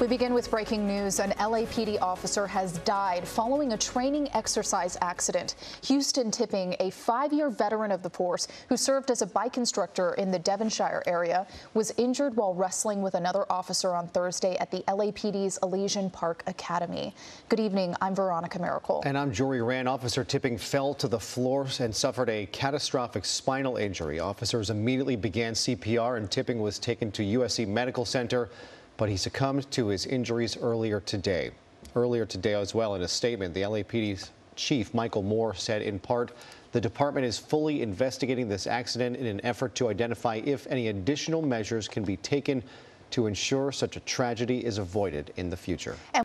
We begin with breaking news. An LAPD officer has died following a training exercise accident. Houston Tipping, a five-year veteran of the force who served as a bike instructor in the Devonshire area, was injured while wrestling with another officer on Thursday at the LAPD's Elysian Park Academy. Good evening. I'm Veronica Miracle. And I'm Jory Rand. Officer Tipping fell to the floor and suffered a catastrophic spinal injury. Officers immediately began CPR and Tipping was taken to USC Medical Center but he succumbed to his injuries earlier today. Earlier today as well, in a statement, the LAPD's chief, Michael Moore, said in part, the department is fully investigating this accident in an effort to identify if any additional measures can be taken to ensure such a tragedy is avoided in the future. And